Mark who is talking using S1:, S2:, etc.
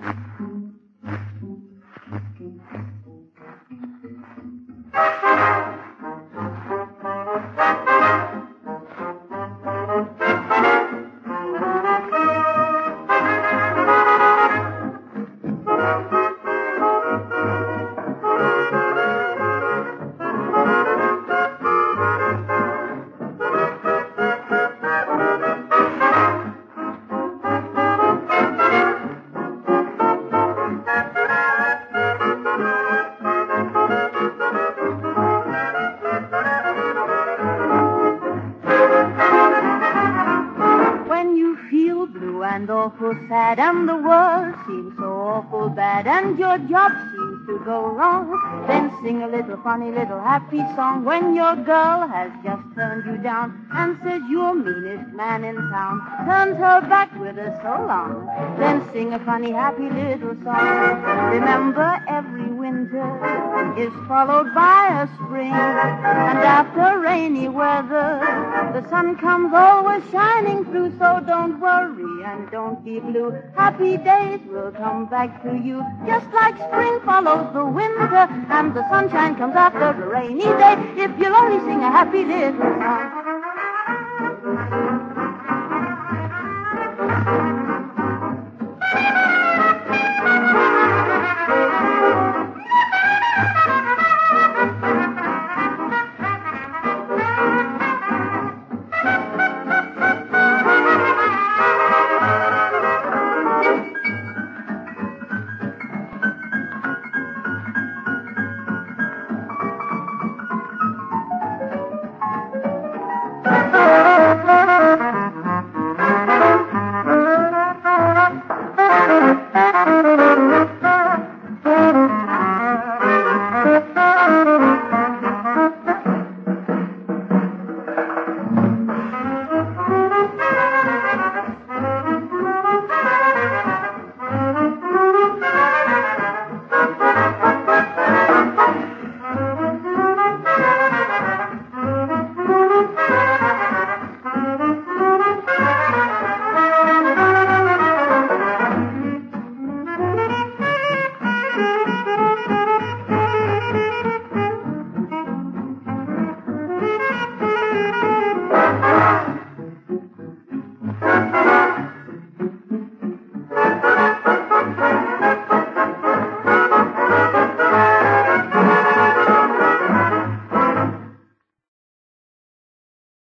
S1: When and awful sad and the world seems so awful bad and your job seems to go wrong, then sing a little funny little happy song when your girl has just turned you down and says you're meanest man in town, turns her back with a so long. Then sing a funny happy little song. Remember every winter is followed by a spring and after rainy weather the sun comes always shining through, so don't worry and don't be blue. Happy days will come back to you, just like spring follows the winter, and the sunshine comes after a rainy day. If you'll only sing a happy little song.